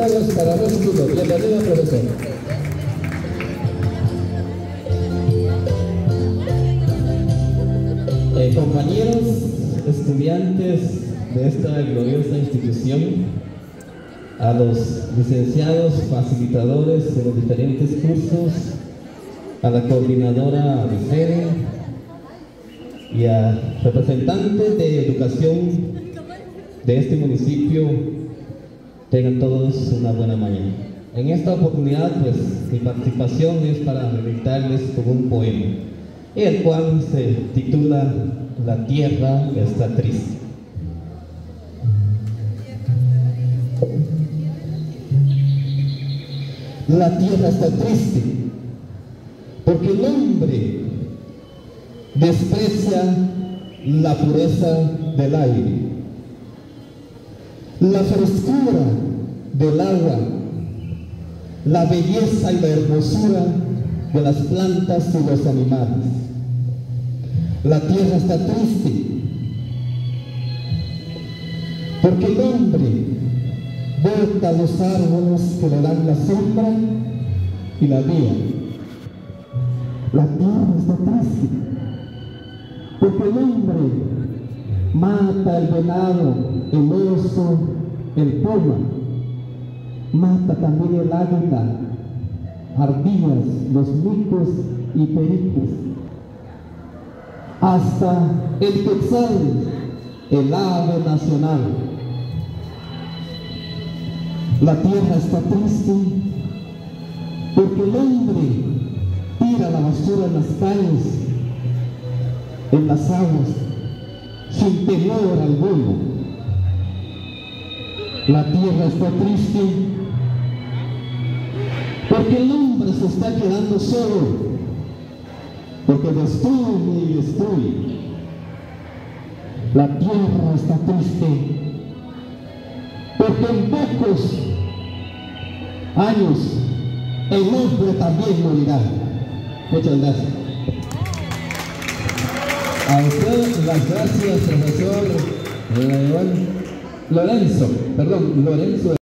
invitados para recibirlo. Bienvenido, profesor. Eh, compañeros, estudiantes de esta gloriosa institución, a los licenciados, facilitadores de los diferentes cursos, a la coordinadora FEDE y a representantes de educación de este municipio, tengan todos una buena mañana. En esta oportunidad, pues, mi participación es para dedicarles con un poema el cual se titula La tierra está triste. La tierra está triste porque el hombre desprecia la pureza del aire, la frescura del agua, la belleza y la hermosura de las plantas y los animales. La tierra está triste porque el hombre bota los árboles que le dan la sombra y la vida. La tierra está triste porque el hombre mata el venado, el oso, el puma, mata también el águila, ardillas, los micos y pericos, hasta el quetzal, el ave nacional. La tierra está triste porque el hombre tira la basura en las calles, en las aguas, sin temor alguno. La tierra está triste porque el hombre se está quedando solo, porque destruye y destruye. La tierra está triste porque en pocos años el hombre también morirá. Muchas gracias. A usted las gracias, profesor Lorenzo, perdón, Lorenzo.